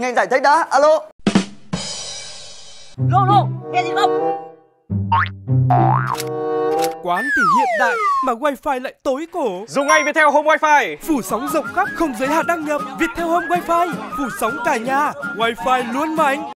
nghe giải thích đã alo. Lô lô nghe gì không? Quán thì hiện đại mà wifi lại tối cổ. Dùng ngay Viettel Home Wifi. Phủ sóng rộng khắp không giới hạn đăng nhập. Viettel Home Wifi Phủ sóng cả nhà. Wifi luôn mạnh.